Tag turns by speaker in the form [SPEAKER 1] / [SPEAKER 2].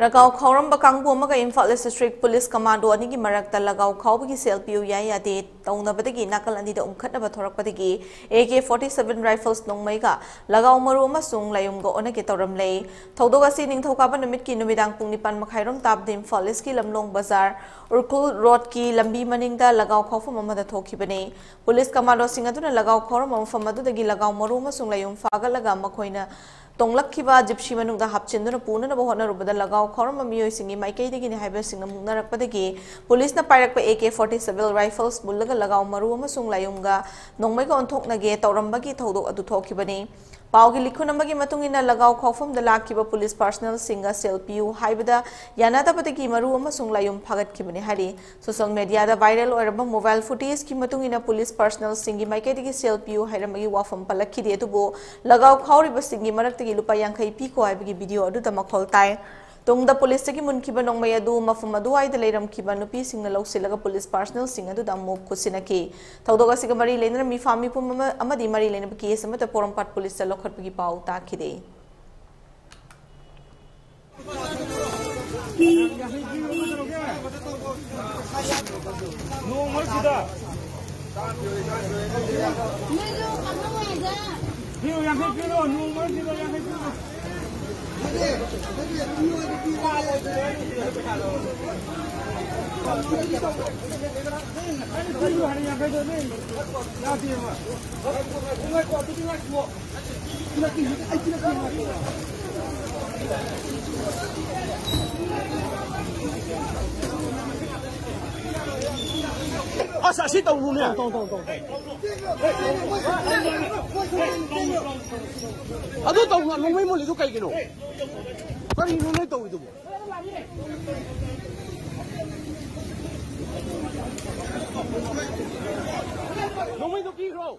[SPEAKER 1] रगाव खौरब कांगू Imphal district police commando अनी मरक्ता लगाव खाबी सेल पीयू याई यादे तौनबदगी नाकल अनी उमखटनब ए के फोर्टी सेवन राइफल्स नोंमैगा लगाव मरु लायुमग ओनगे तौरमले थौदोग असि निंगथौकाब नुमितकी नुमिदांग पुंग निपान रोड की लंबी मनिंगदा लगाव खौफम पुलिस कमांडो सिंग अदुना लगाव खौरम मफम अदुदगी लगाव मरु मखोइना तोंगलखिबा जिप्सी मनुंगदा हापचिंदुना पूननब होनरुबदा लगाव खौरम मियोइसिंगी माइकैदगिनि हाइबसिंग मुंगनरकपदगी पुलिसना पाइरकप एके फोर्टी सेवन राइफल्स लगाव मरु अमसुंग लायुमगा नोंमैगा अदु थोखिबनी पावगी लिखुनमगी मतुंगिना लगाव खौफम लाखिबा पुलिस पर्सनल सेल हाइबदा यानादबदगी मरु अमसुंग लायुम फागतखिबनी हारि सोशल मीडिया वायरल ओरबा मोबाइल फुटेज की पुलिस पर्सनल सिंगी माइकैदगी सेल पियु हाइरमगी वाफम पलखिदे दुबो लगाव खाउरिबा सिंगी मरक्तगी लुपा यांखै पीको हाइबगी वीडियो ताई तुंग पुलिस की मुनखिब नोंमय अदु मफम नुपीसिंग लौसिलग पुलिस पर्सनल थौदोग असिग मरी लेनर मिफामी पुम अमदि मरी लेनब केस अमत पोरमपाट पुलिस लोखटपगी पाउ ताखिदे नोंमरसिदा
[SPEAKER 2] Piu Osa, sit on mun jää. Tuo, tuo, tuo. อะดูตรงนั้นลงไม่หมดเลยทุกใครกินหรอกใครรู้ในตัวอีกบ่ลงไม่ตกี้ครับ